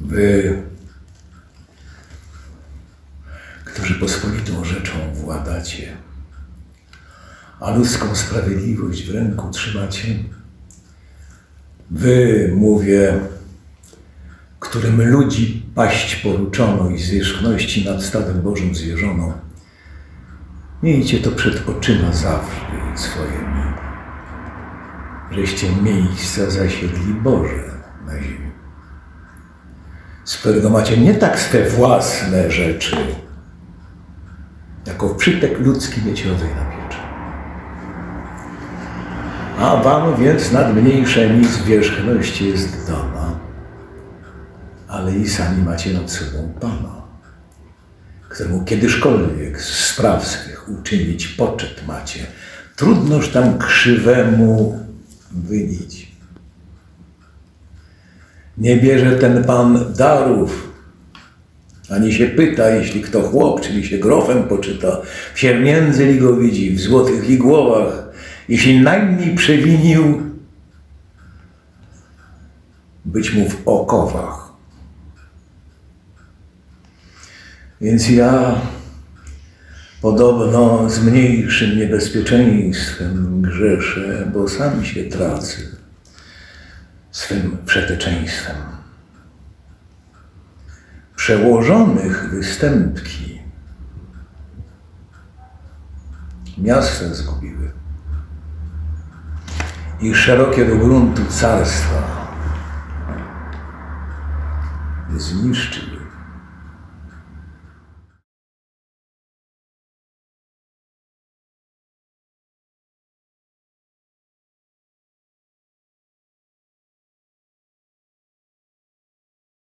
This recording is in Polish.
Wy, którzy pospolitą rzeczą władacie, a ludzką sprawiedliwość w ręku trzymacie, wy, mówię, którym ludzi paść poruczono i zwierzchności nad stadem Bożym zwierzono, miejcie to przed oczyma zawsze swoimi, żeście miejsca zasiedli Boże na ziemi. Którego macie nie tak swe własne rzeczy, jako przytek ludzki mieć rodzaj na pieczy. A wam więc nad mniejszymi zwierzchności jest dana, ale i sami macie nad sobą Pana, któremu kiedyżkolwiek z spraw swych uczynić poczet macie. Trudnoż tam krzywemu wynić. Nie bierze ten Pan darów, ani się pyta, jeśli kto chłop, czyli się grofem poczyta, w siermiędzy li go widzi, w złotych li głowach, jeśli najmniej przewinił, być mu w okowach. Więc ja podobno z mniejszym niebezpieczeństwem grzeszę, bo sam się tracę swym przeteczeństwem. Przełożonych występki miasta zgubiły i szerokie do gruntu carstwa zniszczyły.